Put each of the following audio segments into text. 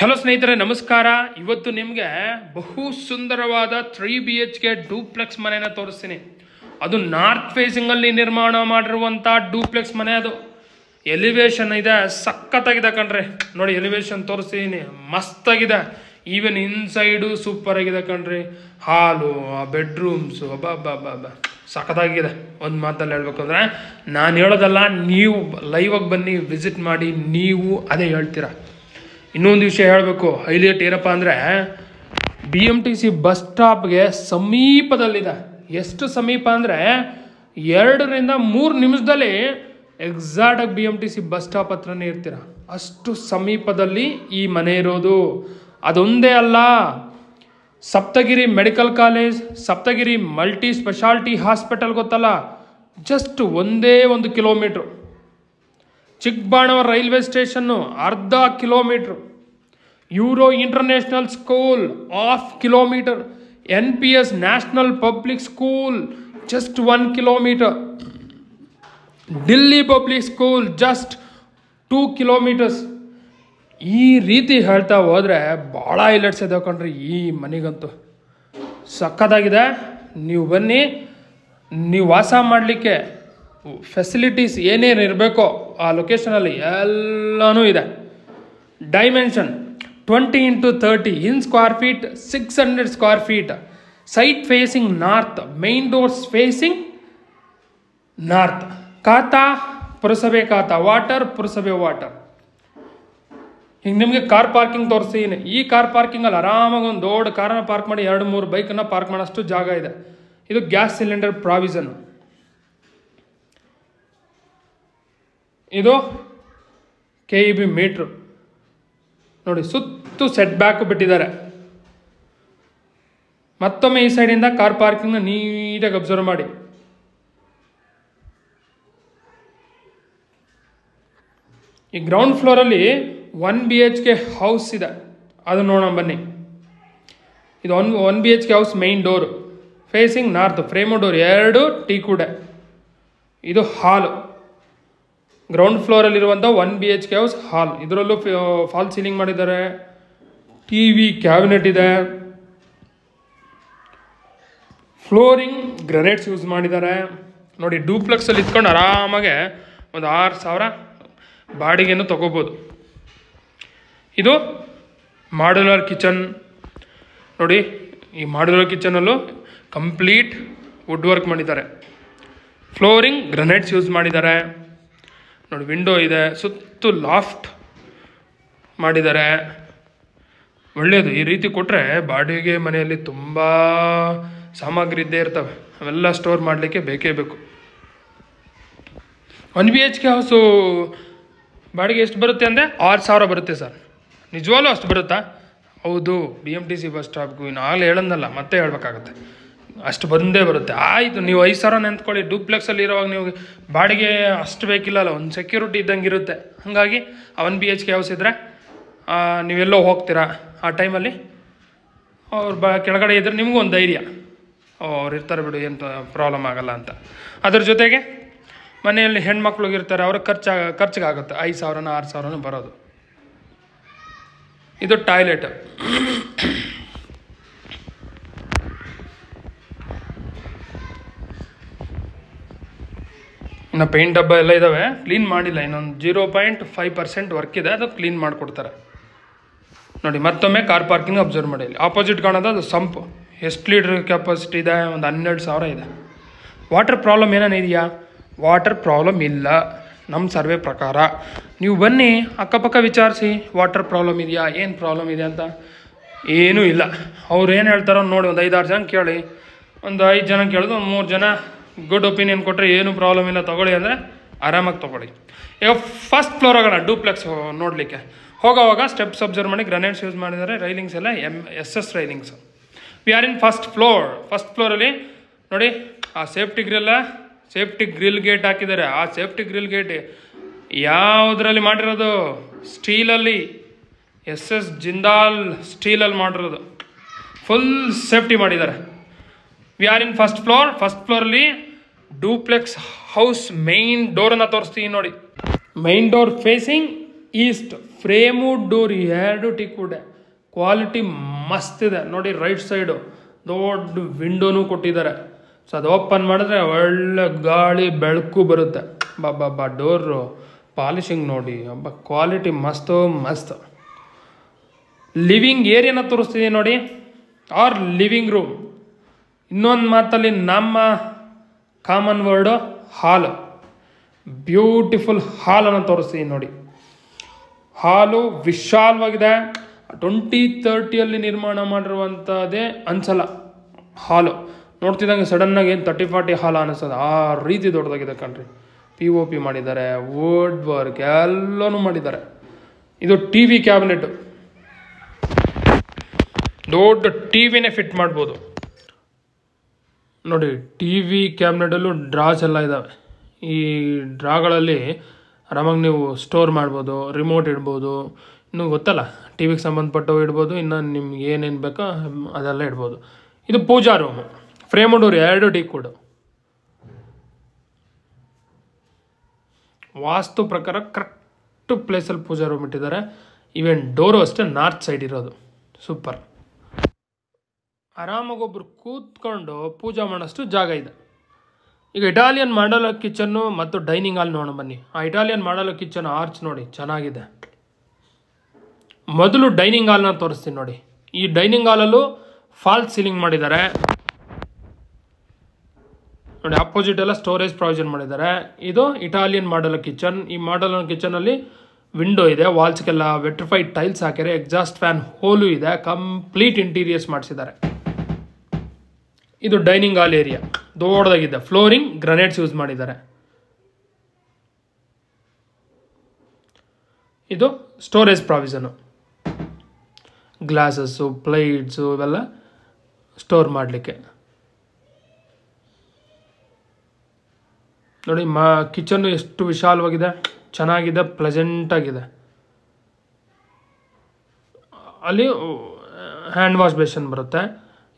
Hello ಸ್ನೇಹಿತರೆ, ನಮಸ್ಕಾರ. ಇವತ್ತು ನಿಮಗೆ ಬಹು ಸುಂದರವಾದ three B H K duplex ಮನೆನ ತೋರಿಸ್ತೀನಿ. ಅದು ನಾರ್ತ್ ಫೇಸಿಂಗಲ್ಲಿ ನಿರ್ಮಾಣ ಮಾಡಿರುವಂಥ ಡೂಪ್ಲೆಕ್ಸ್ ಮನೆ ಅದು. ಎಲಿವೇಶನ್ ಇದೆ, ಸಖತ್ತಾಗಿದೆ ಕಣ್ರಿ. ನೋಡಿ ಎಲಿವೇಶನ್ ತೋರಿಸ್ತೀನಿ. ಮಸ್ತಾಗಿದೆ. ಈವನ್ ಇನ್ಸೈಡು ಸೂಪರ್ ಆಗಿದೆ ಕಣ್ರಿ. ಹಾಲು ಆ ಬೆಡ್ರೂಮ್ಸು ಬಾ ಸಖತ್ತಾಗಿದೆ. ಒಂದು ಮಾತಲ್ಲಿ ಹೇಳ್ಬೇಕಂದ್ರೆ, ನಾನು ಹೇಳೋದಲ್ಲ, ನೀವು ಲೈವಾಗಿ ಬನ್ನಿ ವಿಸಿಟ್ ಮಾಡಿ, ನೀವು ಅದೇ ಹೇಳ್ತೀರಾ. ಇನ್ನೊಂದು ವಿಷಯ ಹೇಳಬೇಕು. ಹೈಲೈಟ್ ಏನಪ್ಪ ಅಂದರೆ B M T C bus ಸ್ಟಾಪ್ಗೆ ಸಮೀಪದಲ್ಲಿದೆ. ಎಷ್ಟು ಸಮೀಪ ಅಂದರೆ, ಎರಡರಿಂದ ಮೂರು ನಿಮಿಷದಲ್ಲಿ ಎಕ್ಸಾಕ್ಟಾಗಿ B M T C bus stop ಹತ್ರನೇ ಇರ್ತೀರ. ಅಷ್ಟು ಸಮೀಪದಲ್ಲಿ ಈ ಮನೆ ಇರೋದು. ಅದೊಂದೇ ಅಲ್ಲ, Saptagiri medical college, Saptagiri multi speciality hospital ಗೊತ್ತಲ್ಲ? ಜಸ್ಟ್ ಒಂದೇ ಒಂದು ಕಿಲೋಮೀಟ್ರು. ಚಿಕ್ಕಬಾಣವ ರೈಲ್ವೆ ಸ್ಟೇಷನ್ನು ಅರ್ಧ kilometre. Euro international school half kilometre N P S national public school just one kilometre Delhi public school just two kilometres ಈ ರೀತಿ ಹೇಳ್ತಾ ಹೋದರೆ ಭಾಳ highlights ಇದಾವೆ ಈ ಮನೆಗಂತೂ. ಸಖತ್ತಾಗಿದೆ. ನೀವು ಬನ್ನಿ, ನೀವು ವಾಸ ಮಾಡಲಿಕ್ಕೆ ಫೆಸಿಲಿಟೀಸ್ ಏನೇನು ಇರಬೇಕೋ ಆ ಲೊಕೇಶನಲ್ಲಿ ಎಲ್ಲನೂ ಇದೆ. Dimension twenty into thirty in square feet six hundred square feet site facing north main doors facing north khata, ಪುರಸಭೆ ಖಾತಾ ವಾಟರ್ ಪುರಸಭೆ ವಾಟರ್ ಹಿಂಗೆ ನಿಮಗೆ ಕಾರ್ ಪಾರ್ಕಿಂಗ್ ತೋರಿಸ್ತೀನಿ ಈ ಕಾರ್ ಪಾರ್ಕಿಂಗಲ್ಲಿ ಆರಾಮಾಗಿ ಒಂದು ದೊಡ್ಡ ಕಾರನ್ನು ಪಾರ್ಕ್ ಮಾಡಿ, ಎರಡು, ಮೂರು ಬೈಕನ್ನು ಪಾರ್ಕ್ ಮಾಡೋಷ್ಟು ಜಾಗ ಇದೆ. ಇದು ಗ್ಯಾಸ್ ಸಿಲಿಂಡರ್ ಪ್ರಾವಿಷನ್ ಇದು ಕೆ ಇ ಬಿ ಮೀಟ್ರು ನೋಡಿ, ಸುತ್ತು ಸೆಟ್ ಬ್ಯಾಕ್ ಬಿಟ್ಟಿದ್ದಾರೆ. ಮತ್ತೊಮ್ಮೆ ಈ ಸೈಡಿಂದ ಕಾರ್ ಪಾರ್ಕಿಂಗ್ನ ನೀಟಾಗಿ ಅಬ್ಸರ್ವ್ ಮಾಡಿ. ಈ ground ಫ್ಲೋರಲ್ಲಿ one B H K house ಇದೆ. ಅದು ನೋಡೋಣ ಬನ್ನಿ. ಇದು one one B H K house main door facing north frame door ಎರಡು ಟೀ ಕೂಡೆ. ಇದು hall ground ಫ್ಲೋರಲ್ಲಿರುವಂಥ one B H K house hall ಇದರಲ್ಲೂ ಫಾಲ್ ಸೀಲಿಂಗ್ ಮಾಡಿದ್ದಾರೆ. ಟಿ ವಿ ಕ್ಯಾಬಿನೆಟ್ ಇದೆ. ಫ್ಲೋರಿಂಗ್ ಗ್ರನೇಟ್ಸ್ ಯೂಸ್ ಮಾಡಿದ್ದಾರೆ. ನೋಡಿ ಡೂಪ್ಲೆಕ್ಸಲ್ಲಿ ಇತ್ಕೊಂಡು ಆರಾಮಾಗೆ ಒಂದು ಆರು ಸಾವಿರ ಬಾಡಿಗೆಯನ್ನು ತಗೋಬೋದು. ಇದು ಮಾಡ್ಯುಲರ್ ಕಿಚನ್ ನೋಡಿ, ಈ ಮಾಡ್ಯುಲರ್ ಕಿಚನಲ್ಲೂ ಕಂಪ್ಲೀಟ್ ವುಡ್ ವರ್ಕ್ ಮಾಡಿದ್ದಾರೆ. ಫ್ಲೋರಿಂಗ್ ಗ್ರನೇಟ್ಸ್ ಯೂಸ್ ಮಾಡಿದ್ದಾರೆ. ನೋಡಿ ವಿಂಡೋ ಇದೆ, ಸುತ್ತು ಲಾಫ್ಟ್ ಮಾಡಿದ್ದಾರೆ. ಒಳ್ಳೆಯದು ಈ ರೀತಿ ಕೊಟ್ಟರೆ ಬಾಡಿಗೆ ಮನೆಯಲ್ಲಿ ತುಂಬ ಸಾಮಗ್ರಿ ಇದ್ದೇ ಇರ್ತವೆ. ಅವೆಲ್ಲ ಸ್ಟೋರ್ ಮಾಡಲಿಕ್ಕೆ ಬೇಕೇ ಬೇಕು. One B H K house ಬಾಡಿಗೆ ಎಷ್ಟು ಬರುತ್ತೆ ಅಂದರೆ ಆರು ಸಾವಿರ ಬರುತ್ತೆ ಸರ್. ನಿಜವಾಗ್ಲೂ ಅಷ್ಟು ಬರುತ್ತಾ? ಹೌದು B M T C bus ಸ್ಟಾಪ್ಗೂ ಇನ್ನು ಆಗಲೇ ಹೇಳಂದಲ್ಲ, ಮತ್ತೆ ಹೇಳ್ಬೇಕಾಗತ್ತೆ. ಅಷ್ಟು ಬಂದೇ ಬರುತ್ತೆ. ಆಯಿತು, ನೀವು ಐದು ಸಾವಿರ ನೆಂತ್ಕೊಳ್ಳಿ ಡೂಪ್ಲೆಕ್ಸಲ್ಲಿ ಇರೋವಾಗ ನೀವು ಬಾಡಿಗೆ ಅಷ್ಟು ಬೇಕಿಲ್ಲಲ್ಲ, ಒಂದು ಸೆಕ್ಯೂರಿಟಿ ಇದ್ದಂಗೆ ಇರುತ್ತೆ. ಹಾಗಾಗಿ one B H K house ಇದ್ದರೆ ನೀವೆಲ್ಲೋ ಹೋಗ್ತೀರಾ ಆ ಟೈಮಲ್ಲಿ ಅವ್ರು ಬ, ಕೆಳಗಡೆ ಇದ್ದರೆ ನಿಮಗೂ ಒಂದು ಧೈರ್ಯ. ಓ, ಅವ್ರು ಇರ್ತಾರೆ ಬಿಡು ಏನು ಪ್ರಾಬ್ಲಮ್ ಆಗಲ್ಲ ಅಂತ. ಅದ್ರ ಜೊತೆಗೆ ಮನೆಯಲ್ಲಿ ಹೆಣ್ಮಕ್ಳಿಗೆ ಇರ್ತಾರೆ, ಅವ್ರಿಗೆ ಖರ್ಚು, ಖರ್ಚಿಗಾಗುತ್ತೆ. ಐದು ಸಾವಿರನ, ಆರು ಸಾವಿರನೋ ಬರೋದು. ಇದು ಟಾಯ್ಲೆಟ್ ಇನ್ನು ಪೇಂಟ್ ಡಬ್ಬ ಎಲ್ಲ ಇದ್ದಾವೆ ಕ್ಲೀನ್ ಮಾಡಿಲ್ಲ, ಇನ್ನೊಂದು zero point five percent work ಇದೆ ಅದು ಕ್ಲೀನ್ ಮಾಡಿಕೊಡ್ತಾರೆ. ನೋಡಿ, ಮತ್ತೊಮ್ಮೆ ಕಾರ್ ಪಾರ್ಕಿಂಗ್ ಅಬ್ಸರ್ವ್ ಮಾಡಿ. ಆಪೋಸಿಟ್ ಕಾಣೋದು ಅದು ಸಂಪ್ ಎಷ್ಟು ಲೀಟ್ರ್ ಕೆಪಾಸಿಟಿ ಇದೆ? ಒಂದು ಹನ್ನೆರಡು ಸಾವಿರ ಇದೆ. ವಾಟರ್ ಪ್ರಾಬ್ಲಮ್ ಏನೇನು ಇದೆಯಾ? ವಾಟರ್ ಪ್ರಾಬ್ಲಮ್ ಇಲ್ಲ. ನಮ್ಮ ಸರ್ವೆ ಪ್ರಕಾರ. ನೀವು ಬನ್ನಿ, ಅಕ್ಕಪಕ್ಕ ವಿಚಾರಿಸಿ ವಾಟರ್ ಪ್ರಾಬ್ಲಮ್ ಇದೆಯಾ? ಏನು ಪ್ರಾಬ್ಲಮ್ ಇದೆ ಅಂತ? ಏನೂ ಇಲ್ಲ. ಅವ್ರು ಏನು ಹೇಳ್ತಾರೋ ನೋಡಿ, ಒಂದು ಐದಾರು ಜನ ಕೇಳಿ. ಒಂದು ಐದು ಜನ ಕೇಳಿದ್ರು ಒಂದು ಮೂರು ಜನ ಗುಡ್ ಒಪಿನಿಯನ್ ಕೊಟ್ಟರೆ ಏನು ಪ್ರಾಬ್ಲಮ್ ಇಲ್ಲ, ತೊಗೊಳ್ಳಿ ಅಂದರೆ ಆರಾಮಾಗಿ ತೊಗೊಳ್ಳಿ. ಈಗ ಫಸ್ಟ್ ಫ್ಲೋರ್ ಹೋಗೋಣ ಡೂಪ್ಲೆಕ್ಸ್ ನೋಡಲಿಕ್ಕೆ. ಹೋಗೋವಾಗ ಸ್ಟೆಪ್ಸ್ ಅಬ್ಸರ್ವ್ ಮಾಡಿ ಗ್ರನೇಟ್ಸ್ ಯೂಸ್ ಮಾಡಿದರೆ ರೈಲಿಂಗ್ಸ್ ಎಲ್ಲ M S S railings V R in first floor first ಫ್ಲೋರಲ್ಲಿ ನೋಡಿ, ಆ ಸೇಫ್ಟಿ ಗ್ರಿಲ್ಲ ಸೇಫ್ಟಿ ಗ್ರಿಲ್ ಗೇಟ್ ಹಾಕಿದ್ದಾರೆ. ಆ ಸೇಫ್ಟಿ ಗ್ರಿಲ್ ಗೇಟ್ ಯಾವುದರಲ್ಲಿ ಮಾಡಿರೋದು? ಸ್ಟೀಲಲ್ಲಿ ಎಸ್ ಎಸ್ ಜಿಂದಾಲ್ ಸ್ಟೀಲಲ್ಲಿ ಮಾಡಿರೋದು. ಫುಲ್ ಸೇಫ್ಟಿ ಮಾಡಿದ್ದಾರೆ. V R in first floor first ಫ್ಲೋರಲ್ಲಿ duplex house main ಡೋರನ್ನು ತೋರಿಸ್ತೀವಿ ನೋಡಿ. Main door facing east frame door ಎರಡು ಟಿಕ್ವುಡ್ ಕ್ವಾಲಿಟಿ ಮಸ್ತ್ ಇದೆ. ನೋಡಿ ರೈಟ್ ಸೈಡು ದೊಡ್ಡ ವಿಂಡೋನು ಕೊಟ್ಟಿದ್ದಾರೆ. ಸೊ ಅದು ಓಪನ್ ಮಾಡಿದ್ರೆ ಒಳ್ಳೆ ಗಾಳಿ, ಬೆಳಕು ಬರುತ್ತೆ. ಬಾಬಾ ಬಾ ಡೋರು ಪಾಲಿಶಿಂಗ್ ನೋಡಿ. ಒಬ್ಬ ಕ್ವಾಲಿಟಿ ಮಸ್ತು, ಮಸ್ತ್. ಲಿವಿಂಗ್ ಏರಿಯಾನ ತೋರಿಸ್ತಿದ್ದೀನಿ ನೋಡಿ. ಆರ್ ಲಿವಿಂಗ್ ರೂಮ್ ಇನ್ನೊಂದು ಮಾತಲ್ಲಿ ನಮ್ಮ ಕಾಮನ್ ವರ್ಡು ಹಾಲು. ಬ್ಯೂಟಿಫುಲ್ ಹಾಲನ್ನು ತೋರಿಸ್ತೀನಿ ನೋಡಿ. ಹಾಲು ವಿಶಾಲವಾಗಿದೆ. ಟ್ವೆಂಟಿ ತರ್ಟಿಯಲ್ಲಿ ನಿರ್ಮಾಣ ಮಾಡಿರುವಂಥದ್ದೇ ಅನ್ಸಲ್ಲ ಹಾಲು. ನೋಡ್ತಿದ್ದಂಗೆ ಸಡನ್ನಾಗಿ ಏನು ತರ್ಟಿ ಫಾರ್ಟಿ ಹಾಲು ಅನಿಸ್ತದೆ ಆ ರೀತಿ ದೊಡ್ಡದಾಗಿದೆ ಕಣ್ರಿ. ಪಿ ಒ ಪಿ ಮಾಡಿದ್ದಾರೆ. ವುಡ್ ವರ್ಕ್ ಎಲ್ಲನೂ ಮಾಡಿದ್ದಾರೆ. ಇದು ಟಿ ವಿ ಕ್ಯಾಬಿನೆಟ್ ದೊಡ್ಡ ಟಿ ವಿನೇ ಫಿಟ್ ಮಾಡ್ಬೋದು. ನೋಡಿ ಟಿ ವಿ ಕ್ಯಾಬ್ನೆಟಲ್ಲೂ ಡ್ರಾಸ್ ಎಲ್ಲ ಇದ್ದಾವೆ ಈ ಡ್ರಾಗಳಲ್ಲಿ ಆರಾಮಾಗಿ ನೀವು ಸ್ಟೋರ್ ಮಾಡ್ಬೋದು, ರಿಮೋಟ್ ಇಡ್ಬೋದು, ಇನ್ನು ಗೊತ್ತಲ್ಲ ಟಿ ವಿಗೆ ಸಂಬಂಧಪಟ್ಟವು ಇಡ್ಬೋದು, ಇನ್ನು ನಿಮ್ಗೆ ಏನೇನು ಬೇಕೋ ಅದೆಲ್ಲ ಇಡ್ಬೋದು. ಇದು ಪೂಜಾ ರೂಮು ಫ್ರೇಮ್ ಡೋರ್ ಎರಡು ಡಿ ಕೊಡು. ವಾಸ್ತು ಪ್ರಕಾರ ಕರೆಕ್ಟ್ ಪ್ಲೇಸಲ್ಲಿ ಪೂಜಾ ರೂಮ್ ಇಟ್ಟಿದ್ದಾರೆ. ಈವನ್ ಡೋರು ಅಷ್ಟೇ ನಾರ್ತ್ ಸೈಡ್ ಇರೋದು. ಸೂಪರ್ ಆರಾಮಾಗಿ ಒಬ್ಬರು ಕೂತ್ಕೊಂಡು ಪೂಜೆ ಮಾಡೋಷ್ಟು ಜಾಗ ಇದೆ. ಈಗ ಇಟಾಲಿಯನ್ ಮಾಡಲ ಕಿಚನ್ನು ಮತ್ತು ಡೈನಿಂಗ್ ಹಾಲ್ ನೋಡೋಣ ಬನ್ನಿ. ಆ ಇಟಾಲಿಯನ್ ಮಾಡಲ ಕಿಚನ್ ಆರ್ಚ್ ನೋಡಿ, ಚೆನ್ನಾಗಿದೆ. ಮೊದಲು ಡೈನಿಂಗ್ ಹಾಲ್ನ ತೋರಿಸ್ತೀನಿ ನೋಡಿ. ಈ ಡೈನಿಂಗ್ ಹಾಲಲ್ಲೂ ಫಾಲ್ಸ್ ಸೀಲಿಂಗ್ ಮಾಡಿದ್ದಾರೆ. ನೋಡಿ ಅಪೋಸಿಟ್ ಎಲ್ಲ ಸ್ಟೋರೇಜ್ ಪ್ರಾವಿಷನ್ ಮಾಡಿದ್ದಾರೆ. ಇದು ಇಟಾಲಿಯನ್ ಮಾಡಲ್ ಕಿಚನ್ ಈ ಮಾಡಲ್ ಕಿಚನಲ್ಲಿ ವಿಂಡೋ ಇದೆ ವಾಲ್ಸ್ಗೆಲ್ಲ ವೆಟ್ರಿಫೈಡ್ ಟೈಲ್ಸ್ ಹಾಕಿದ್ದಾರೆ ಎಕ್ಸಾಸ್ಟ್ ಫ್ಯಾನ್ ಹೋಲು ಇದೆ ಕಂಪ್ಲೀಟ್ ಇಂಟೀರಿಯರ್ಸ್ ಮಾಡಿಸಿದ್ದಾರೆ. ಇದು ಡೈನಿಂಗ್ ಹಾಲ್ ಏರಿಯಾ. ದೊಡ್ಡದಾಗಿದೆ. ಫ್ಲೋರಿಂಗ್ ಗ್ರನೇಡ್ಸ್ ಯೂಸ್ ಮಾಡಿದ್ದಾರೆ. ಇದು ಸ್ಟೋರೇಜ್ ಪ್ರಾವಿಷನು. ಗ್ಲಾಸಸ್ಸು ಪ್ಲೇಟ್ಸು ಇವೆಲ್ಲ ಸ್ಟೋರ್ ಮಾಡಲಿಕ್ಕೆ. ನೋಡಿ, ಮಾ, ಕಿಚನ್ನು ಎಷ್ಟು ವಿಶಾಲವಾಗಿದೆ. ಚೆನ್ನಾಗಿದೆ ಪ್ಲೆಸೆಂಟಾಗಿದೆ ಅಲ್ಲಿ, ಹ್ಯಾಂಡ್ ವಾಶ್ ಬೇಷನ್ ಬರುತ್ತೆ.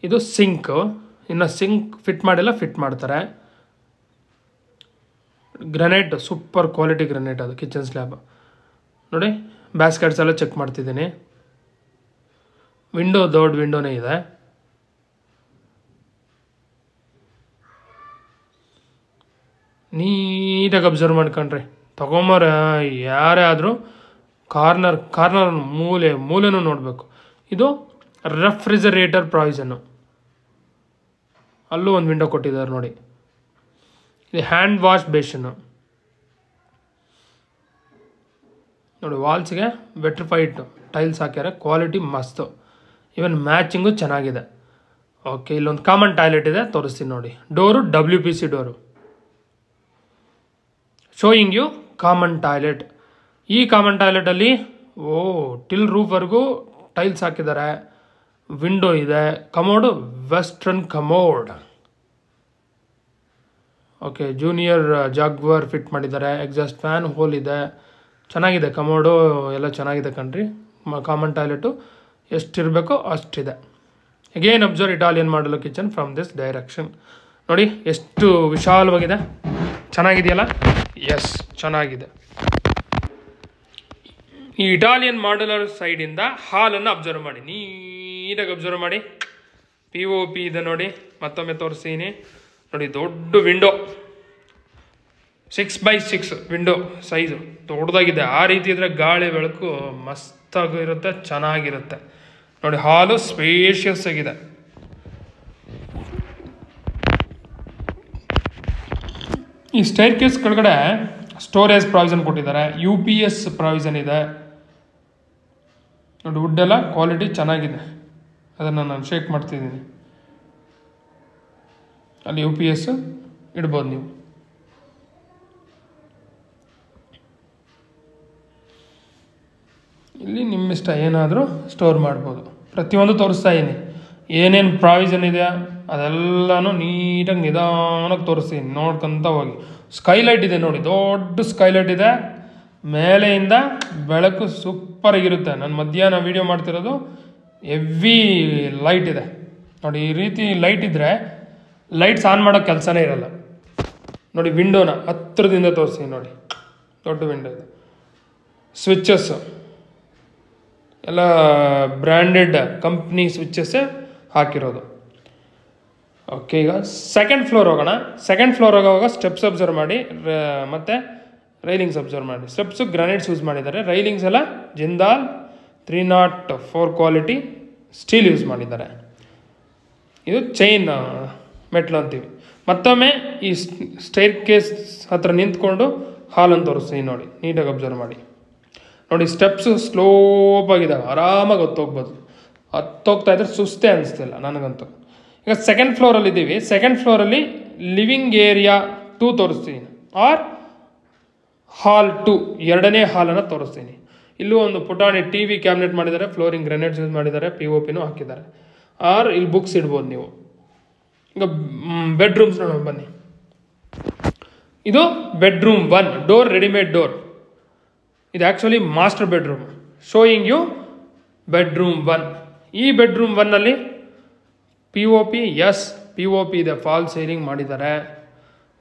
ಇದು ಸಿಂಕ್. ಇನ್ನು ಸಿಂಕ್ ಫಿಟ್ ಮಾಡಿಲ್ಲ, ಫಿಟ್ ಮಾಡ್ತಾರೆ. ಗ್ರನೇಟ್ ಸೂಪರ್ ಕ್ವಾಲಿಟಿ ಗ್ರನೇಟ್ ಅದು, ಕಿಚನ್ ಸ್ಲ್ಯಾಬ್. ನೋಡಿ, ಬ್ಯಾಸ್ಕೆಟ್ಸ್ ಎಲ್ಲ ಚೆಕ್ ಮಾಡ್ತಿದ್ದೀನಿ. ವಿಂಡೋ, ದೊಡ್ಡ ವಿಂಡೋನೇ ಇದೆ. ನೀಟಾಗಿ ಅಬ್ಸರ್ವ್ ಮಾಡ್ಕೊಂಡ್ರಿ. ತಗೊಂಬರ, ಯಾರೇ ಆದರೂ ಕಾರ್ನರ್ ಕಾರ್ನರ್ ಮೂಲೆ, ಮೂಲೆನೂ ನೋಡಬೇಕು. ಇದು ರೆಫ್ರಿಜರೇಟರ್ ಪ್ರಾವಿಷನ್ನು ಅಲ್ಲೂ ಒಂದು ವಿಂಡೋ ಕೊಟ್ಟಿದ್ದಾರೆ ನೋಡಿ. ಇದು ಹ್ಯಾಂಡ್ ವಾಶ್ ಬೇಷನ್ನು ನೋಡಿ ವಾಲ್ಸ್ಗೆ ವೆಟ್ರಿಫೈಡ್ ಟೈಲ್ಸ್ ಹಾಕ್ಯಾರೆ. ಕ್ವಾಲಿಟಿ ಮಸ್ತು. ಇವನ್ ಮ್ಯಾಚಿಂಗು ಚೆನ್ನಾಗಿದೆ. ಓಕೆ ಇಲ್ಲೊಂದು ಕಾಮನ್ ಟಾಯ್ಲೆಟ್ ಇದೆ, ತೋರಿಸ್ತೀನಿ ನೋಡಿ. Door W P C door showing you common toilet ಈ ಕಾಮನ್ ಟಾಯ್ಲೆಟಲ್ಲಿ ಓ ಟಿಲ್ ರೂಫ್ವರೆಗೂ ಟೈಲ್ಸ್ ಹಾಕಿದ್ದಾರೆ. ವಿಂಡೋ ಇದೆ. Commode western commode okay junior Jaquar fit ಮಾಡಿದ್ದಾರೆ. ಎಕ್ಸಾಸ್ಟ್ ಫ್ಯಾನ್ ಹೋಲ್ ಇದೆ. ಚೆನ್ನಾಗಿದೆ ಕಮೋಡು ಎಲ್ಲ ಚೆನ್ನಾಗಿದೆ ಕಣ್ರಿ. ಕಾಮನ್ ಟಾಯ್ಲೆಟು ಎಷ್ಟಿರಬೇಕೋ ಅಷ್ಟಿದೆ again observe Italian modular kitchen from this direction ನೋಡಿ, ಎಷ್ಟು ವಿಶಾಲವಾಗಿದೆ. ಚೆನ್ನಾಗಿದೆಯಲ್ಲ? ಎಸ್ ಚೆನ್ನಾಗಿದೆ. ಈ ಇಟಾಲಿಯನ್ ಮಾಡಲರ್ ಸೈಡಿಂದ ಹಾಲನ್ನು ಅಬ್ಸರ್ವ್ ಮಾಡಿ. ನೀಟಾಗಿ ಅಬ್ಸರ್ವ್ ಮಾಡಿ. ಪಿ ಒ ಪಿ ಇದೆ ನೋಡಿ, ಮತ್ತೊಮ್ಮೆ ತೋರಿಸ್ತೀನಿ. ನೋಡಿ, ದೊಡ್ಡ window six by six window size ದೊಡ್ಡದಾಗಿದೆ. ಆ ರೀತಿ ಇದ್ರೆ ಗಾಳಿ ಬೆಳಕು ಮಸ್ತಾಗಿರುತ್ತೆ, ಚೆನ್ನಾಗಿರುತ್ತೆ. ನೋಡಿ ಹಾಲು ಸ್ಪೇಷಿಯಸ್ ಆಗಿದೆ. ಈ ಸ್ಟೈರ್ ಕೇಸ್ ಕೆಳಗಡೆ ಸ್ಟೋರೇಜ್ ಪ್ರಾವಿಷನ್ ಕೊಟ್ಟಿದ್ದಾರೆ. ಯು ಪಿ ಎಸ್ ಪ್ರಾವಿಷನ್ ಇದೆ. ನೋಡಿ ವುಡ್ ಎಲ್ಲ ಕ್ವಾಲಿಟಿ ಚೆನ್ನಾಗಿದೆ. ಅದನ್ನು ನಾನು ಶೇಕ್ ಮಾಡ್ತಿದ್ದೀನಿ. ಅಲ್ಲಿ ಯು ಪಿ ಎಸ್ ಇಡ್ಬೋದು ನೀವು. ಇಲ್ಲಿ ನಿಮ್ಮ ಇಷ್ಟ ಏನಾದರೂ ಸ್ಟೋರ್ ಮಾಡ್ಬೋದು. ಪ್ರತಿಯೊಂದು ತೋರಿಸ್ತಾ ಇದ್ದೀನಿ. ಏನೇನು ಪ್ರಾವಿಷನ್ ಇದೆ, ಅದೆಲ್ಲನೂ ನೀಟಾಗಿ ನಿಧಾನಕ್ಕೆ ತೋರಿಸ್ತೀನಿ. ನೋಡ್ಕೊಂತ ಹೋಗಿ. ಸ್ಕೈಲೈಟ್ ಇದೆ ನೋಡಿ, ದೊಡ್ಡ ಸ್ಕೈಲೈಟ್ ಇದೆ. ಮೇಲೆಯಿಂದ ಬೆಳಕು ಸೂಪರಾಗಿರುತ್ತೆ ನಾನು ಮಧ್ಯಾಹ್ನ ವೀಡಿಯೋ ಮಾಡ್ತಿರೋದು ಎವ್ವಿ ಲೈಟ್ ಇದೆ. ನೋಡಿ, ಈ ರೀತಿ ಲೈಟ್ ಇದ್ದರೆ ಲೈಟ್ಸ್ ಆನ್ ಮಾಡೋ ಕೆಲಸನೇ ಇರಲ್ಲ. ನೋಡಿ ವಿಂಡೋನ ಹತ್ತಿರದಿಂದ ತೋರಿಸಿ, ನೋಡಿ. ದೊಡ್ಡ ವಿಂಡೋ ಇದೆ. ಸ್ವಿಚಸ್ ಎಲ್ಲ ಬ್ರ್ಯಾಂಡೆಡ್ ಕಂಪ್ನಿ ಸ್ವಿಚಸ್ಸೇ ಹಾಕಿರೋದು. ಓಕೆ ಈಗ ಸೆಕೆಂಡ್ ಫ್ಲೋರ್ ಹೋಗೋಣ. ಸೆಕೆಂಡ್ ಫ್ಲೋರ್ ಹೋಗೋವಾಗ ಸ್ಟೆಪ್ಸ್ ಅಬ್ಸರ್ವ್ ಮಾಡಿ ಮತ್ತೆ ರೈಲಿಂಗ್ಸ್ ಅಬ್ಸರ್ವ್ ಮಾಡಿ. ಸ್ಟೆಪ್ಸು ಗ್ರಾನೈಟ್ಸ್ ಯೂಸ್ ಮಾಡಿದ್ದಾರೆ. ರೈಲಿಂಗ್ಸ್ ಎಲ್ಲ Jindal three nought four quality steel use ಮಾಡಿದ್ದಾರೆ. ಇದು ಚೈನ್ ಮೆಟ್ಲು ಅಂತೀವಿ. ಮತ್ತೊಮ್ಮೆ ಈ ಸ್ಟೈರ್ ಕೇಸ್ ಹತ್ರ ನಿಂತ್ಕೊಂಡು ಹಾಲನ್ನು ತೋರಿಸ್ತೀನಿ ನೋಡಿ, ನೀಟಾಗಿ ಅಬ್ಸರ್ವ್ ಮಾಡಿ. ನೋಡಿ, ಸ್ಟೆಪ್ಸ್ ಸ್ಲೋಪ್ ಆಗಿದ್ದಾವೆ ಆರಾಮಾಗಿ ಹೊತ್ತೋಗ್ಬೋದು. ಹತ್ತೋಗ್ತಾ ಇದ್ರೆ ಸುಸ್ತೇ ಅನಿಸ್ತಿಲ್ಲ ನನಗಂತೂ. ಈಗ ಸೆಕೆಂಡ್ ಫ್ಲೋರಲ್ಲಿ ಇದ್ದೀವಿ ಸೆಕೆಂಡ್ ಫ್ಲೋರಲ್ಲಿ ಲಿವಿಂಗ್ ಏರಿಯಾ ಟೂ ತೋರಿಸ್ತೀನಿ. ಆರ್ ಹಾಲ್ ಟು ಎರಡನೇ ಹಾಲನ್ನು ತೋರಿಸ್ತೀನಿ. ಇಲ್ಲೂ ಒಂದು ಪುಟಾಣಿ ಟಿ ವಿ ಕ್ಯಾಬಿನೆಟ್ ಮಾಡಿದ್ದಾರೆ ಫ್ಲೋರಿಂಗ್ ಗ್ರೆನೇಡ್ಸ್ ಯೂಸ್ ಮಾಡಿದ್ದಾರೆ ಪಿ ಒ ಪಿನೂ ಹಾಕಿದ್ದಾರೆ. ಆರ್ ಇಲ್ಲಿ ಬುಕ್ಸ್ ಇಡ್ಬೋದು ನೀವು. ಈಗ ಬೆಡ್ರೂಮ್ಸ್ ನೋಡೋಣ, ಬನ್ನಿ. ಇದು bedroom one door readymade door ಇದು actually master bedroom showing you bedroom one ಈ ಬೆಡ್ರೂಮ್ ಒನ್ನಲ್ಲಿ P O P S P O P ಇದೆ. ಫಾಲ್ ಸೀಲಿಂಗ್ ಮಾಡಿದ್ದಾರೆ.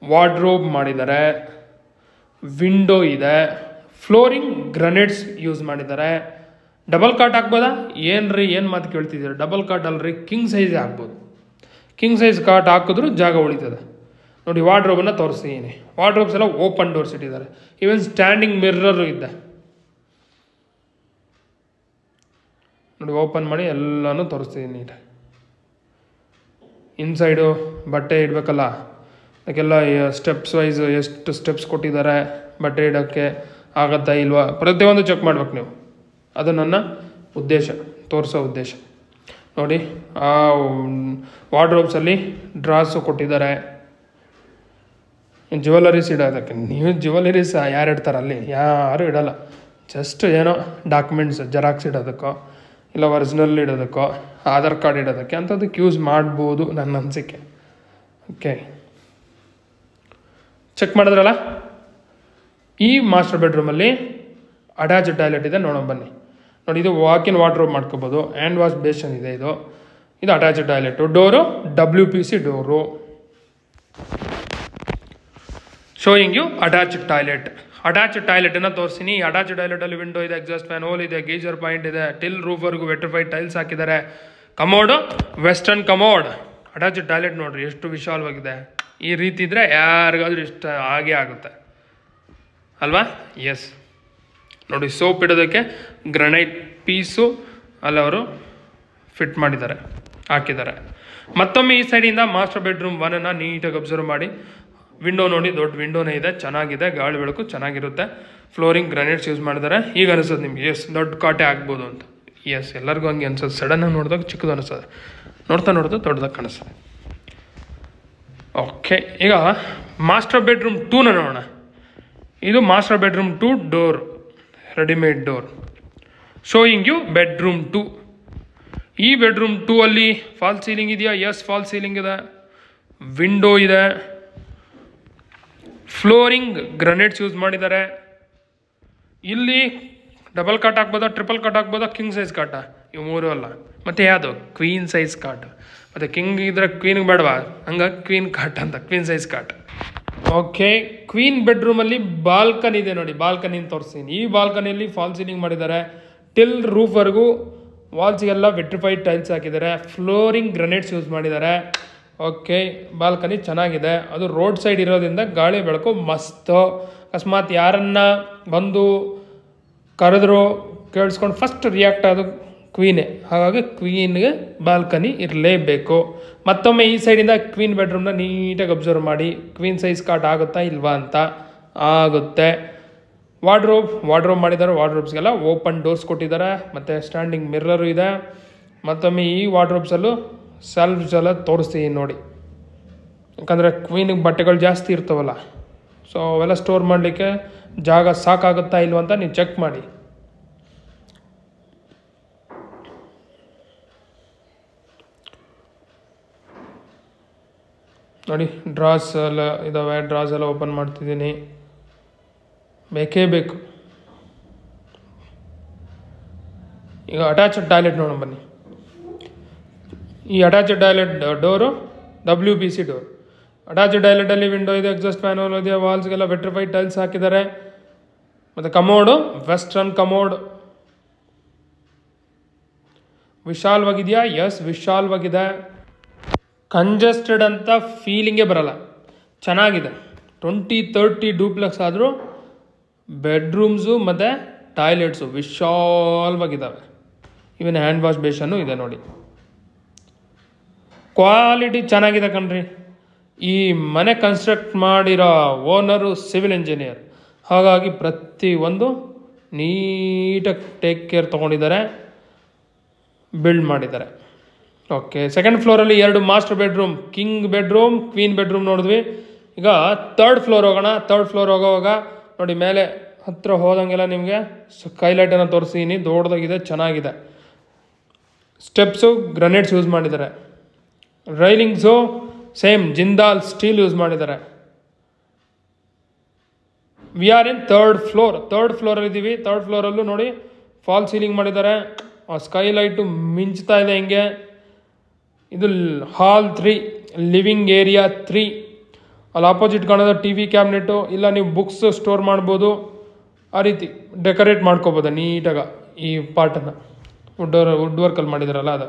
ವಾರ್ಡ್ರೋಬ್ ಮಾಡಿದ್ದಾರೆ. ವಿಂಡೋ ಇದೆ. ಫ್ಲೋರಿಂಗ್ ಗ್ರನೇಡ್ಸ್ ಯೂಸ್ ಮಾಡಿದ್ದಾರೆ. ಡಬಲ್ ಕಾಟ್ ಹಾಕ್ಬೋದಾ ಏನ್ರಿ, ಏನು ಮಾತು ಕೇಳ್ತಿದ್ದೀರಾ? ಡಬಲ್ ಕಾಟ್ ಅಲ್ರಿ ಕಿಂಗ್ ಸೈಜೇ ಹಾಕ್ಬೋದು ಕಿಂಗ್ ಸೈಜ್ ಕಾಟ್ ಹಾಕಿದ್ರು ಜಾಗ ಉಳಿತದೆ. ನೋಡಿ ವಾರ್ಡ್ರೋಬನ್ನು ತೋರಿಸ್ತೀನಿ. ವಾರ್ಡ್ರೋಬ್ಸ್ ಎಲ್ಲ ಓಪನ್ ಡೋರ್ಸ್ ಇಟ್ಟಿದ್ದಾರೆ. ಈವನ್ ಸ್ಟ್ಯಾಂಡಿಂಗ್ ಮಿರ್ರರು ಇದೆ. ನೋಡಿ ಓಪನ್ ಮಾಡಿ ಎಲ್ಲನೂ ತೋರಿಸ್ತೀನಿ ನೀಟಾಗಿ. ಇನ್ಸೈಡು ಬಟ್ಟೆ ಇಡಬೇಕಲ್ಲ? ಅದಕ್ಕೆಲ್ಲ ಸ್ಟೆಪ್ಸ್ ವೈಸ್ ಎಷ್ಟು ಸ್ಟೆಪ್ಸ್ ಕೊಟ್ಟಿದ್ದಾರೆ? ಬಟ್ಟೆ ಇಡೋಕ್ಕೆ. ಆಗತ್ತಾ ಇಲ್ವಾ? ಪ್ರತಿಯೊಂದು ಚೆಕ್ ಮಾಡ್ಬೇಕು ನೀವು. ಅದು ನನ್ನ ಉದ್ದೇಶ, ತೋರಿಸೋ ಉದ್ದೇಶ. ನೋಡಿ, ಆ ವಾರ್ಡ್ರೋಬ್ಸಲ್ಲಿ ಡ್ರಾಸು ಕೊಟ್ಟಿದ್ದಾರೆ. ಜ್ಯುವೆಲರೀಸ್ ಇಡೋದಕ್ಕೆ ನೀವು ಜ್ಯುವೆಲರೀಸ್ ಯಾರು ಇಡ್ತಾರೆ ಅಲ್ಲಿ? ಯಾರು ಇಡಲ್ಲ. ಜಸ್ಟ್ ಏನೋ ಡಾಕ್ಯುಮೆಂಟ್ಸ್ ಜೆರಾಕ್ಸ್ ಇಡೋದಕ್ಕೋ, ಇಲ್ಲ ಒರಿಜಿನಲ್ ಇಡೋದಕ್ಕೋ ಆಧಾರ್ ಕಾರ್ಡ್ ಇಡೋದಕ್ಕೆ ಅಂಥದ್ದಕ್ಕೆ ಯೂಸ್ ಮಾಡ್ಬೋದು ನನ್ನ ಅನಿಸಿಕೆ. ಓಕೆ ಚೆಕ್ ಮಾಡಿದ್ರಲ್ಲ? ಈ ಮಾಸ್ಟರ್ ಬೆಡ್ರೂಮಲ್ಲಿ ಅಟ್ಯಾಚ್ ಟಾಯ್ಲೆಟ್ ಇದೆ. ನೋಡೋಣ ಬನ್ನಿ. ನೋಡಿ, ಇದು ವಾಕ್ ಇನ್ ವಾಟ್ರೂಮ್ ಮಾಡ್ಕೋಬೋದು. ಹ್ಯಾಂಡ್ ವಾಶ್ ಬೇಸನ್ ಇದೆ ಇದು. ಇದು attach toilet door W P C door showing you attach toilet attach ಟಾಯ್ಲೆಟನ್ನು ತೋರಿಸ್ತೀನಿ ಅಟ್ಯಾಚ್ ಟಾಯ್ಲೆಟಲ್ಲಿ ವಿಂಡೋ ಇದೆ ಎಕ್ಸಾಸ್ಟ್ ಫ್ಯಾನ್ ಹೋಲ್ ಇದೆ ಗೀಜರ್ ಪಾಯಿಂಟ್ ಇದೆ ಟಿಲ್ ರೂಫರ್ಗೂ ವೆಟ್ರಿಫೈಡ್ ಟೈಲ್ಸ್ ಹಾಕಿದ್ದಾರೆ. Commode western commode attach toilet ನೋಡಿರಿ, ಎಷ್ಟು ವಿಶಾಲವಾಗಿದೆ. ಈ ರೀತಿ ಇದ್ದರೆ ಯಾರಿಗಾದ್ರೂ ಇಷ್ಟ ಆಗೇ ಆಗುತ್ತೆ. ಅಲ್ವಾ? ಎಸ್ ನೋಡಿ, ಸೋಪ್ ಇಡೋದಕ್ಕೆ ಗ್ರನೈಟ್ ಪೀಸು ಅಲ್ಲಿ ಅವರು ಫಿಟ್ ಮಾಡಿದ್ದಾರೆ, ಹಾಕಿದ್ದಾರೆ. ಮತ್ತೊಮ್ಮೆ ಈ ಸೈಡಿಂದ ಮಾಸ್ಟರ್ ಬೆಡ್ರೂಮ್ ಒನನ್ನು ನೀಟಾಗಿ ಅಬ್ಸರ್ವ್ ಮಾಡಿ. ವಿಂಡೋ ನೋಡಿ, ದೊಡ್ಡ ವಿಂಡೋನೇ ಇದೆ, ಚೆನ್ನಾಗಿದೆ, ಗಾಳಿ ಬೆಳಕು ಚೆನ್ನಾಗಿರುತ್ತೆ. ಫ್ಲೋರಿಂಗ್ ಗ್ರನೈಟ್ಸ್ ಯೂಸ್ ಮಾಡಿದ್ದಾರೆ. ಈಗ ಅನಿಸೋದು ನಿಮ್ಗೆ ಎಸ್ ದೊಡ್ಡ ಕಾಟೆ ಆಗ್ಬೋದು ಅಂತ. ಎಸ್ ಎಲ್ಲರಿಗೂ ಹಂಗೆ ಅನ್ಸೋದು. ಸಡನ್ನಾಗಿ ನೋಡಿದಾಗ ಚಿಕ್ಕದು ಅನಿಸ್ತದೆ ನೋಡ್ತಾ ನೋಡ್ತಾ ದೊಡ್ಡದಾಗ ಕಾಣಿಸ್ತದೆ. ಓಕೆ ಈಗ ಮಾಸ್ಟರ್ ಬೆಡ್ರೂಮ್ ಟೂನ ನೋಡೋಣ. ಇದು master bedroom two door readymade door showing you bedroom two ಈ ಬೆಡ್ರೂಮ್ ಟೂ ಅಲ್ಲಿ ಫಾಲ್ ಸೀಲಿಂಗ್ ಇದೆಯಾ? ಎಸ್ ಫಾಲ್ ಸೀಲಿಂಗ್ ಇದೆ. ವಿಂಡೋ ಇದೆ. ಫ್ಲೋರಿಂಗ್ ಗ್ರನೇಟ್ಸ್ ಯೂಸ್ ಮಾಡಿದ್ದಾರೆ. ಇಲ್ಲಿ ಡಬಲ್ ಕಾಟ್ ಹಾಕ್ಬೋದಾ ಟ್ರಿಪಲ್ ಕಾಟ್ ಹಾಕ್ಬೋದಾ ಕಿಂಗ್ ಸೈಜ್ ಕಾಟ ಇವು ಮೂರು ಅಲ್ಲ. ಮತ್ತು ಯಾವುದು? ಕ್ವೀನ್ ಸೈಜ್ ಕಾಟ್ ಮತ್ತು ಕಿಂಗ್ ಇದ್ರೆ ಕ್ವೀನ್ಗೆ ಬೇಡವಾ? ಹಂಗೆ ಕ್ವೀನ್ ಕಾಟ್ ಅಂತ queen size cot okay queen ಬೆಡ್ರೂಮಲ್ಲಿ balcony ಇದೆ ನೋಡಿ ಬಾಲ್ಕನಿನ ತೋರಿಸ್ತೀನಿ. ಈ ಬಾಲ್ಕನಿಯಲ್ಲಿ ಫಾಲ್ ಸೀಲಿಂಗ್ ಮಾಡಿದ್ದಾರೆ. ಟಿಲ್ ರೂಫ್ವರೆಗೂ ವಾಲ್ಸಿಗೆಲ್ಲ ವೆಟ್ರಿಫೈಡ್ ಟೈಲ್ಸ್ ಹಾಕಿದ್ದಾರೆ. ಫ್ಲೋರಿಂಗ್ ಗ್ರನೇಡ್ಸ್ ಯೂಸ್ ಮಾಡಿದ್ದಾರೆ. ಓಕೆ ಬಾಲ್ಕನಿ ಚೆನ್ನಾಗಿದೆ. ಅದು ರೋಡ್ ಸೈಡ್ ಇರೋದ್ರಿಂದ ಗಾಳಿ ಬೆಳಕು ಮಸ್ತು. ಅಕಸ್ಮಾತ್ ಯಾರನ್ನ ಬಂದು ಕರೆದ್ರು, ಕೇಳಿಸ್ಕೊಂಡು ಫಸ್ಟ್ ರಿಯಾಕ್ಟ್ ಆಗೋದು ಕ್ವೀನೇ ಹಾಗಾಗಿ ಕ್ವೀನ್ಗೆ ಬಾಲ್ಕನಿ ಇರಲೇಬೇಕು. ಮತ್ತೊಮ್ಮೆ ಈ ಸೈಡಿಂದ ಕ್ವೀನ್ ಬೆಡ್ರೂಮ್ನ ನೀಟಾಗಿ ಅಬ್ಸರ್ವ್ ಮಾಡಿ ಕ್ವೀನ್ ಸೈಜ್ ಕಾಟ್ ಆಗುತ್ತಾ ಇಲ್ವಾ ಅಂತ ಆಗುತ್ತೆ. ವಾರ್ಡ್ರೋಬ್ ವಾರ್ಡ್ರೋಬ್ ಮಾಡಿದ್ದಾರೆ ವಾರ್ಡ್ರೋಬ್ಸ್ಗೆಲ್ಲ ಓಪನ್ ಡೋರ್ಸ್ ಕೊಟ್ಟಿದ್ದಾರೆ, ಮತ್ತು ಸ್ಟ್ಯಾಂಡಿಂಗ್ ಮಿರ್ರರು ಇದೆ. ಮತ್ತೊಮ್ಮೆ ಈ ವಾರ್ಡ್ರೋಬ್ಸಲ್ಲೂ ಸೆಲ್ಫ್ಸ್ ಎಲ್ಲ ತೋರಿಸ್ತೀನಿ ನೋಡಿ. ಯಾಕಂದರೆ ಕ್ವೀನಿಗೆ ಬಟ್ಟೆಗಳು ಜಾಸ್ತಿ ಇರ್ತಾವಲ್ಲ ಸೊ ಅವೆಲ್ಲ ಸ್ಟೋರ್ ಮಾಡಲಿಕ್ಕೆ ಜಾಗ ಸಾಕಾಗುತ್ತಾ ಇಲ್ವಂತ ನೀವು ಚೆಕ್ ಮಾಡಿ. ನೋಡಿ ಡ್ರಾಸ್ ಎಲ್ಲ ಇದ್ದಾವೆ ಡ್ರಾಸ್ ಎಲ್ಲ ಓಪನ್ ಮಾಡ್ತಿದ್ದೀನಿ. ಬೇಕೇ ಬೇಕು. ಈಗ ಅಟ್ಯಾಚ್ಡ್ ಟಾಯ್ಲೆಟ್ ನೋಡೋಣ ಬನ್ನಿ. ಈ attached toilet door W B C door attached ಟಾಯ್ಲೆಟಲ್ಲಿ window ಇದೆ ಎಕ್ಸಾಸ್ಟ್ ಫ್ಯಾನ್ ಇದೆ ವಾಲ್ಸ್ಗೆಲ್ಲ ವೆಟ್ರಿಫೈಡ್ ಟೈಲ್ಸ್ ಹಾಕಿದ್ದಾರೆ. ಮತ್ತು ಕಮೋಡು ವೆಸ್ಟರ್ನ್ ಕಮೋಡ್ ವಿಶಾಲವಾಗಿದೆಯಾ? ಎಸ್ ವಿಶಾಲವಾಗಿದೆ. ಕಂಜೆಸ್ಟೆಡ್ ಅಂತ ಫೀಲಿಂಗೇ ಬರಲ್ಲ. ಚೆನ್ನಾಗಿದೆ. ಟ್ವೆಂಟಿ ತರ್ಟಿ ಡೂಪ್ಲೆಕ್ಸ್ ಆದರೂ ಬೆಡ್ರೂಮ್ಸು ಮತ್ತು ಟಾಯ್ಲೆಟ್ಸು ವಿಶಾಲವಾಗಿದ್ದಾವೆ ಇವನ್ ಹ್ಯಾಂಡ್ ವಾಶ್ ಬೇಷನ್ನು ಇದೆ ನೋಡಿ. ಕ್ವಾಲಿಟಿ ಚೆನ್ನಾಗಿದೆ ಕಣ್ರಿ. ಈ ಮನೆ ಕನ್ಸ್ಟ್ರಕ್ಟ್ ಮಾಡಿರೋ ಓನರು ಸಿವಿಲ್ ಇಂಜಿನಿಯರ್ ಹಾಗಾಗಿ ಪ್ರತಿಯೊಂದು ನೀಟಾಗಿ ಟೇಕ್ ಕೇರ್ ತೊಗೊಂಡಿದ್ದಾರೆ ಬಿಲ್ಡ್ ಮಾಡಿದ್ದಾರೆ. ಓಕೆ ಸೆಕೆಂಡ್ ಫ್ಲೋರಲ್ಲಿ ಎರಡು master bedroom king bedroom queen bedroom ನೋಡಿದ್ವಿ. ಈಗ ತರ್ಡ್ ಫ್ಲೋರ್ ಹೋಗೋಣ ತರ್ಡ್ ಫ್ಲೋರ್ ಹೋಗೋವಾಗ ನೋಡಿ ಮೇಲೆ ಹತ್ತಿರ ಹೋದಂಗೆಲ್ಲ ನಿಮಗೆ ಸ್ಕೈಲೈಟನ್ನು ತೋರಿಸಿದ್ದೀನಿ ದೊಡ್ಡದಾಗಿದೆ, ಚೆನ್ನಾಗಿದೆ. ಸ್ಟೆಪ್ಸು ಗ್ರನೇಡ್ಸ್ ಯೂಸ್ ಮಾಡಿದ್ದಾರೆ. Railings same Jindal steel use ಮಾಡಿದ್ದಾರೆ. V R in third floor third ಫ್ಲೋರಲ್ಲಿ ಇದ್ದೀವಿ ತರ್ಡ್ ಫ್ಲೋರಲ್ಲೂ ನೋಡಿ ಫಾಲ್ ಸೀಲಿಂಗ್ ಮಾಡಿದ್ದಾರೆ. ಆ ಸ್ಕೈ ಲೈಟು ಮಿಂಚ್ತಾ ಇದೆ ಹಿಂಗೆ. ಇದು hall three living area three ಅಲ್ಲಿ ಆಪೋಸಿಟ್ ಕಾಣೋದು ಟಿ ವಿ ಕ್ಯಾಬಿನೆಟು ಇಲ್ಲ ನೀವು ಬುಕ್ಸ್ ಸ್ಟೋರ್ ಮಾಡ್ಬೋದು. ಆ ರೀತಿ ಡೆಕೋರೇಟ್ ಮಾಡ್ಕೋಬೋದು ನೀಟಾಗಿ ಈ ಪಾರ್ಟನ್ನು ವುಡ್ ವುಡ್ ವರ್ಕಲ್ಲಿ ಮಾಡಿದಾರಲ್ಲ ಅದು.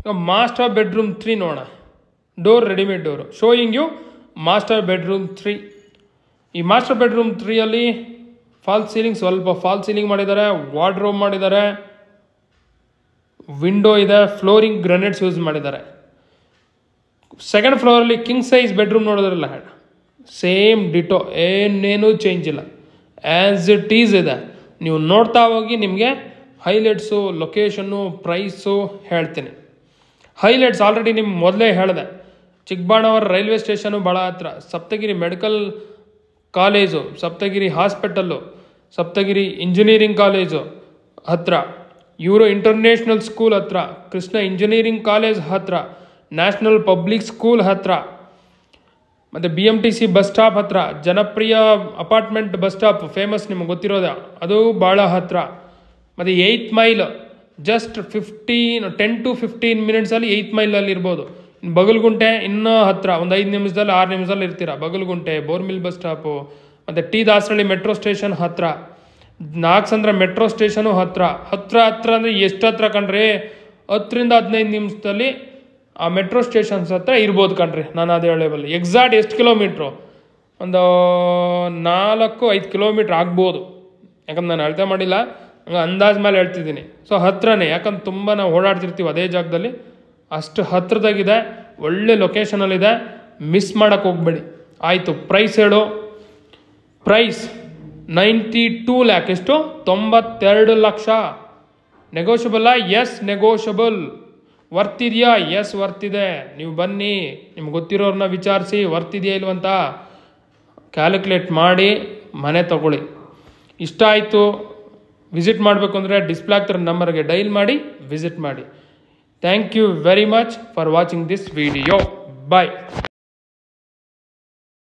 ಈಗ ಮಾಸ್ಟರ್ ಬೆಡ್ರೂಮ್ ತ್ರೀ ನೋಡೋಣ. Door readymade door showing you master bedroom three ಈ ಮಾಸ್ಟರ್ ಬೆಡ್ರೂಮ್ ತ್ರೀಯಲ್ಲಿ ಫಾಲ್ ಸೀಲಿಂಗ್ ಸ್ವಲ್ಪ ಫಾಲ್ ಸೀಲಿಂಗ್ ಮಾಡಿದ್ದಾರೆ ವಾರ್ಡ್ರೋಬ್ ಮಾಡಿದ್ದಾರೆ. ವಿಂಡೋ ಇದೆ ಫ್ಲೋರಿಂಗ್ ಗ್ರನೇಡ್ಸ್ ಯೂಸ್ ಮಾಡಿದ್ದಾರೆ. ಸೆಕೆಂಡ್ ಫ್ಲೋರಲ್ಲಿ ಕಿಂಗ್ ಸೈಜ್ ಬೆಡ್ರೂಮ್ ನೋಡಿದ್ರಲ್ಲ ಸೇಮ್ ಡಿಟೋ ಏನೇನೂ ಚೇಂಜ್ ಇಲ್ಲ. ಆ್ಯಸ್ ಇಟ್ ಈಸ್ ಇದೆ. ನೀವು ನೋಡ್ತಾ ಹೋಗಿ ನಿಮಗೆ ಹೈಲೈಟ್ಸು ಲೊಕೇಶನ್ನು ಪ್ರೈಸು ಹೇಳ್ತೀನಿ. ಹೈಲೈಟ್ಸ್ ಆಲ್ರೆಡಿ ನಿಮ್ಮ ಮೊದಲೇ ಹೇಳಿದೆ. ಚಿಕ್ಕಬಾಣವರ ರೈಲ್ವೆ ಸ್ಟೇಷನು ಭಾಳ ಹತ್ರ. Saptagiri medical college Saptagiri hospital Saptagiri engineering college ಹತ್ರ. ಯೂರೋ ಇಂಟರ್ನ್ಯಾಷನಲ್ ಸ್ಕೂಲ್ ಹತ್ರ, ಕೃಷ್ಣ ಇಂಜಿನಿಯರಿಂಗ್ ಕಾಲೇಜ್ ಹತ್ರ ನ್ಯಾಷನಲ್ ಪಬ್ಲಿಕ್ ಸ್ಕೂಲ್ ಹತ್ರ, ಮತ್ತು B M T C bus stop ಹತ್ರ, Janapriya apartment bus stop famous ನಿಮಗೆ ಗೊತ್ತಿರೋದ, ಅದು ಭಾಳ ಹತ್ರ. ಮತ್ತು eighth mile just fifteen ten to fifteen ಮಿನಿಟ್ಸಲ್ಲಿ eighth ಮೈಲಲ್ಲಿ ಇರ್ಬೋದು. ಬಗಲ್ಗುಂಟೆ ಇನ್ನೂ ಹತ್ರ, ಒಂದು ಐದು ನಿಮಿಷದಲ್ಲಿ, ಆರು ನಿಮಿಷದಲ್ಲಿ ಇರ್ತೀರ. ಬಗಲ್ಗುಂಟೆ ಬೋರ್ಮಿಲ್ ಬಸ್ ಸ್ಟಾಪು ಮತ್ತು ಟಿ ದಾಸರಳ್ಳಿ ಮೆಟ್ರೋ ಸ್ಟೇಷನ್ ಹತ್ರ. ನಾಗಸಂದ್ರ ಮೆಟ್ರೋ ಸ್ಟೇಷನು ಹತ್ತಿರ ಹತ್ತಿರ ಹತ್ರ ಅಂದರೆ ಎಷ್ಟು ಹತ್ರ ಕಣ್ರಿ? ಹತ್ತರಿಂದ ಹದಿನೈದು ನಿಮಿಷದಲ್ಲಿ ಆ ಮೆಟ್ರೋ ಸ್ಟೇಷನ್ಸ್ ಹತ್ರ ಇರ್ಬೋದು ಕಣ್ರಿ, ನಾನು ಅದೇ ಹೇಳೇಬಲ್ಲಿ. ಎಕ್ಸಾಕ್ಟ್ ಎಷ್ಟು ಕಿಲೋಮೀಟ್ರು? ಒಂದು ನಾಲ್ಕು, ಐದು ಕಿಲೋಮೀಟ್ರ್ ಆಗ್ಬೋದು. ಯಾಕಂದ್ರೆ ನಾನು ಅಳತೆ ಮಾಡಿಲ್ಲ, ಹಂಗೆ ಅಂದಾಜು ಮೇಲೆ ಹೇಳ್ತಿದ್ದೀನಿ. ಸೊ ಹತ್ರನೇ, ಯಾಕಂದ್ರೆ ತುಂಬ ನಾವು ಓಡಾಡ್ತಿರ್ತೀವಿ ಅದೇ ಜಾಗದಲ್ಲಿ. ಅಷ್ಟು ಹತ್ರದಾಗಿದೆ, ಒಳ್ಳೆ ಲೊಕೇಶನಲ್ಲಿದೆ ಮಿಸ್ ಮಾಡೋಕ್ಕೆ ಹೋಗ್ಬೇಡಿ. ಆಯಿತು ಪ್ರೈಸ್ ಹೇಳು. ಪ್ರೈಸ್ ನೈಂಟಿ ಟೂ ಲ್ಯಾಕ್ ಎಷ್ಟು? ತೊಂಬತ್ತೆರಡು ಲಕ್ಷ. ನೆಗೋಷಿಯಬಲ್ ಎಸ್ ನೆಗೋಷಿಯಬಲ್ ವರ್ತ್ ಇದೆಯಾ ಎಸ್ ವರ್ತ್ ಇದೆ ನೀವು ಬನ್ನಿ. ನಿಮ್ಗೆ ಗೊತ್ತಿರೋರನ್ನ ವಿಚಾರಿಸಿ. ವರ್ತಿದೆಯಾ ಇಲ್ವಂತ ಕ್ಯಾಲ್ಕುಲೇಟ್ ಮಾಡಿ ಮನೆ ತಗೊಳ್ಳಿ. ಇಷ್ಟ ಆಯಿತು. ವಿಸಿಟ್ ಮಾಡಬೇಕು ಅಂದರೆ ಡಿಸ್ಪ್ಲೇ ಆಗ್ತಿರೋ ನಂಬರ್ಗೆ ಡೈಲ್ ಮಾಡಿ ವಿಸಿಟ್ ಮಾಡಿ. Thank you very much for watching this video bye